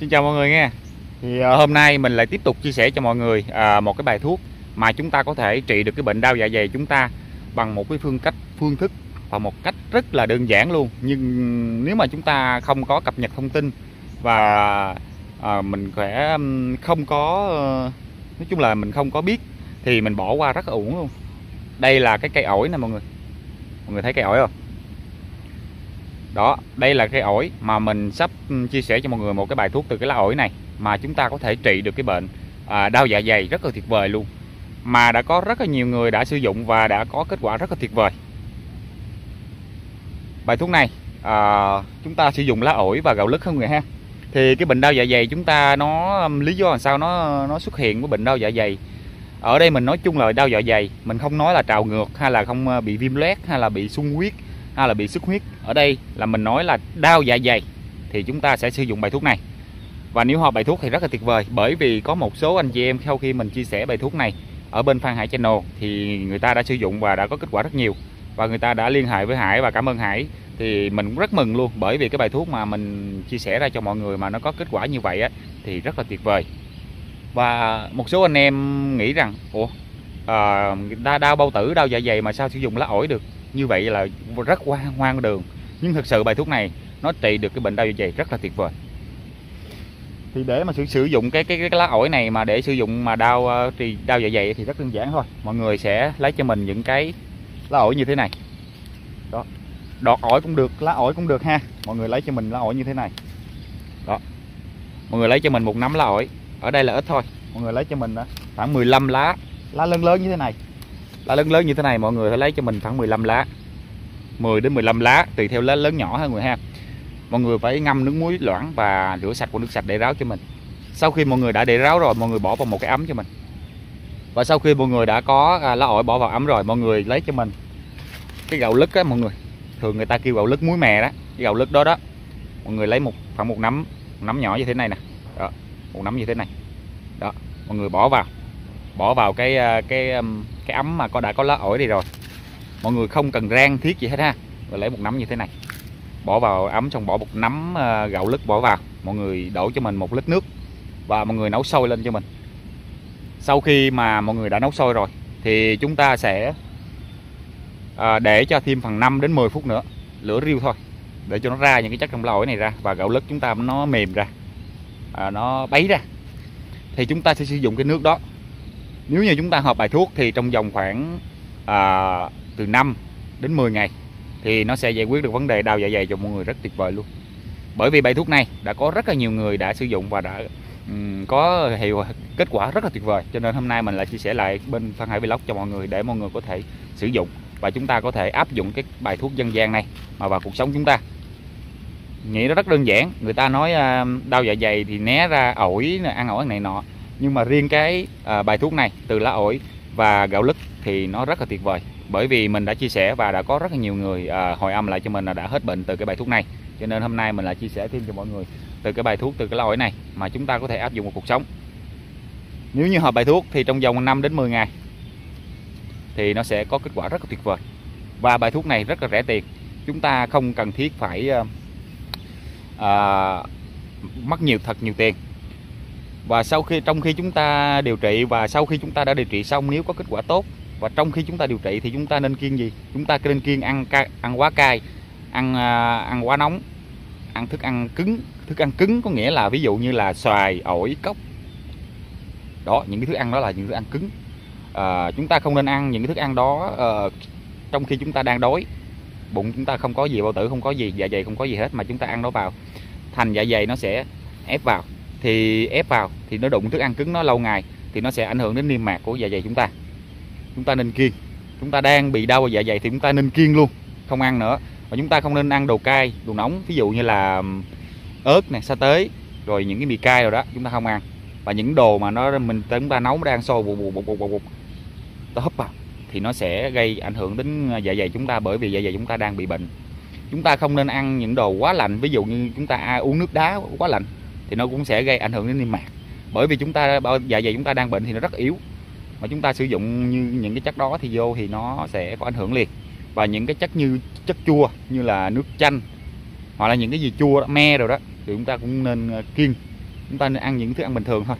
Xin chào mọi người nghe. Thì ờ, hôm nay mình lại tiếp tục chia sẻ cho mọi người à, một cái bài thuốc mà chúng ta có thể trị được cái bệnh đau dạ dày chúng ta bằng một cái phương cách, phương thức và một cách rất là đơn giản luôn. Nhưng nếu mà chúng ta không có cập nhật thông tin và à, mình sẽ không có ờ, nói chung là mình không có biết thì mình bỏ qua rất là uổng luôn. Đây là cái cây ổi nè mọi người. Mọi người thấy cây ổi không? Đó đây là cây ổi mà mình sắp ừ, chia sẻ cho mọi người một cái bài thuốc từ cái lá ổi này mà chúng ta có thể trị được cái bệnh à, đau dạ dày rất là tuyệt vời luôn. Mà đã có rất là nhiều người đã sử dụng và đã có kết quả rất là tuyệt vời. Bài thuốc này à, chúng ta sử dụng lá ổi và gạo lứt không người ha? Thì cái bệnh đau dạ dày chúng ta nó um, lý do làm sao nó nó xuất hiện với bệnh đau dạ dày? Ở đây mình nói chung là đau dạ dày mình không nói là trào ngược hay là không ờ, bị viêm loét hay là bị sung huyết hay là bị xuất huyết ở đây là mình nói là đau dạ dày thì chúng ta sẽ sử dụng bài thuốc này. Và nếu họ bài thuốc thì rất là tuyệt vời bởi vì có một số anh chị em sau khi mình chia sẻ bài thuốc này ở bên Phan Hải Channel thì người ta đã sử dụng và đã có kết quả rất nhiều. Và người ta đã liên hệ với Hải và cảm ơn Hải. Thì mình cũng rất mừng luôn bởi vì cái bài thuốc mà mình chia sẻ ra cho mọi người mà nó có kết quả như vậy á thì rất là tuyệt vời. Và một số anh em nghĩ rằng ủa ờ, à, đau, đau bao tử đau dạ dày mà sao sử dụng lá ổi được? Như vậy là rất hoang hoang đường nhưng thực sự bài thuốc này nó trị được cái bệnh đau dạ dày rất là tuyệt vời. Thì để mà sử, sử dụng cái, cái cái lá ổi này mà để sử dụng mà đau ờ, thì đau dạ dày thì rất đơn giản thôi. Mọi người sẽ lấy cho mình những cái lá ổi như thế này. Đó. Đọt ổi cũng được lá ổi cũng được ha. Mọi người lấy cho mình lá ổi như thế này. Đó. Mọi người lấy cho mình một nắm lá ổi. Ở đây là ít thôi. Mọi người lấy cho mình ờ, khoảng 15 lá lá lớn lớn như thế này. Lá lớn lớn như thế này mọi người phải lấy cho mình khoảng 15 lá. 10 đến 15 lá tùy theo lá lớn nhỏ ha người ha. Mọi người phải ngâm nước muối loãng và rửa sạch qua nước sạch để ráo cho mình. Sau khi mọi người đã để ráo rồi mọi người bỏ vào một cái ấm cho mình. Và sau khi mọi người đã có à, lá ổi bỏ vào ấm rồi mọi người lấy cho mình cái gạo lứt á mọi người. Thường người ta kêu gạo lứt muối mè đó cái gạo lứt đó đó. Mọi người lấy một khoảng một nắm một nắm nhỏ như thế này nè. Đó một nắm như thế này. Đó mọi người bỏ vào. Bỏ vào cái à, cái cái ấm mà có đã có lá ổi đi rồi mọi người không cần rang thiết gì hết ha. Và lấy một nắm như thế này. Bỏ vào ấm xong bỏ một nắm ờ, gạo lứt bỏ vào. Mọi người đổ cho mình một lít nước. Và mọi người nấu sôi lên cho mình. Sau khi mà mọi người đã nấu sôi rồi thì chúng ta sẽ à, để cho thêm phần 5 đến 10 phút nữa. Lửa riêu thôi. Để cho nó ra những cái chất trong lõi này ra. Và gạo lứt chúng ta nó mềm ra. À, nó bấy ra. Thì chúng ta sẽ sử dụng cái nước đó. Nếu như chúng ta hợp bài thuốc thì trong vòng khoảng à, từ 5 đến 10 ngày thì nó sẽ giải quyết được vấn đề đau dạ dày cho mọi người rất tuyệt vời luôn. Bởi vì bài thuốc này đã có rất là nhiều người đã sử dụng và đã um, có hiệu kết quả rất là tuyệt vời. Cho nên hôm nay mình lại chia sẻ lại bên Phan Hải Vlog cho mọi người để mọi người có thể sử dụng và chúng ta có thể áp dụng cái bài thuốc dân gian này mà vào cuộc sống chúng ta. Nghĩ nó rất đơn giản người ta nói à, đau dạ dày thì né ra ổi ăn ổi này nọ. Nhưng mà riêng cái à, bài thuốc này từ lá ổi và gạo lứt thì nó rất là tuyệt vời bởi vì mình đã chia sẻ và đã có rất là nhiều người à, hồi âm lại cho mình là đã hết bệnh từ cái bài thuốc này. Cho nên hôm nay mình lại chia sẻ thêm cho mọi người từ cái bài thuốc từ cái lá này mà chúng ta có thể áp dụng vào cuộc sống. Nếu như hợp bài thuốc thì trong vòng 5 đến 10 ngày thì nó sẽ có kết quả rất là tuyệt vời. Và bài thuốc này rất là rẻ tiền. Chúng ta không cần thiết phải à, à, mất nhiều thật nhiều tiền. Và sau khi trong khi chúng ta điều trị và sau khi chúng ta đã điều trị xong nếu có kết quả tốt và trong khi chúng ta điều trị thì chúng ta nên kiêng gì? Chúng ta nên kiêng ăn ăn quá cay ăn à, ăn quá nóng ăn thức ăn cứng. Thức ăn cứng có nghĩa là ví dụ như là xoài ổi cốc. Đó những cái thức ăn đó là những thức ăn cứng. À, chúng ta không nên ăn những cái thức ăn đó uh, trong khi chúng ta đang đói. Bụng chúng ta không có gì bao tử không có gì dạ dày không có gì hết mà chúng ta ăn nó vào. Thành dạ dày nó sẽ ép vào. Thì ép vào thì nó đụng thức ăn cứng nó lâu ngày thì nó sẽ ảnh hưởng đến niêm mạc của dạ dày chúng ta chúng ta nên kiêng. Chúng ta đang bị đau dạ dày thì chúng ta nên kiêng luôn, không ăn nữa. Và chúng ta không nên ăn đồ cay, đồ nóng, ví dụ như là ớt này, sa tế, rồi những cái mì cay rồi đó, chúng ta không ăn. Và những đồ mà nó, mình, chúng ta nấu đang sôi bụt bụt bụt bụt bụt ta hấp vào, thì nó sẽ gây ảnh hưởng đến ờ, dạ dày chúng ta bởi vì dạ dày chúng ta đang bị bệnh. Chúng ta không nên ăn những đồ quá lạnh, ví dụ như chúng ta uống nước đá quá lạnh, thì nó cũng sẽ gây ảnh hưởng đến niêm mạc. Bởi vì chúng ta dạ dày chúng ta đang bệnh thì nó rất yếu mà chúng ta sử dụng như những cái chất đó thì vô thì nó sẽ có ảnh hưởng liền. Và những cái chất như chất chua như là nước chanh hoặc là những cái gì chua đó, me rồi đó thì chúng ta cũng nên ờ, kiêng. Chúng ta nên ăn những thức ăn bình thường thôi.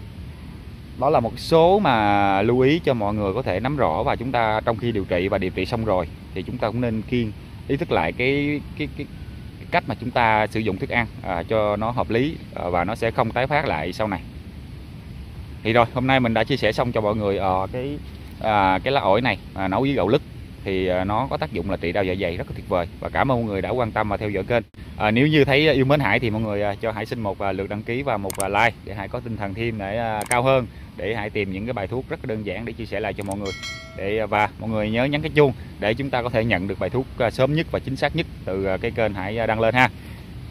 Đó là một số mà lưu ý cho mọi người có thể nắm rõ và chúng ta trong khi điều trị và điều trị xong rồi thì chúng ta cũng nên kiêng. Ý thức lại cái cái cái, cái cách mà chúng ta sử dụng thức ăn à, cho nó hợp lý à, và nó sẽ không tái phát lại sau này thì rồi hôm nay mình đã chia sẻ xong cho mọi người uh, cái uh, cái lá ổi này uh, nấu với gạo lứt. Thì à, nó có tác dụng là trị đau dạ dày rất là tuyệt vời. Và cảm ơn mọi người đã quan tâm và theo dõi kênh. À, nếu như thấy yêu mến Hải thì mọi người cho Hải xin một lượt đăng ký và một like để Hải có tinh thần thêm để cao hơn để Hải tìm những cái bài thuốc rất là đơn giản để chia sẻ lại cho mọi người. Để và mọi người nhớ nhấn cái chuông để chúng ta có thể nhận được bài thuốc sớm nhất và chính xác nhất từ cái kênh Hải đăng lên ha.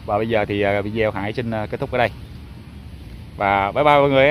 Và bây giờ thì video Hải xin kết thúc ở đây. Và bye bye mọi người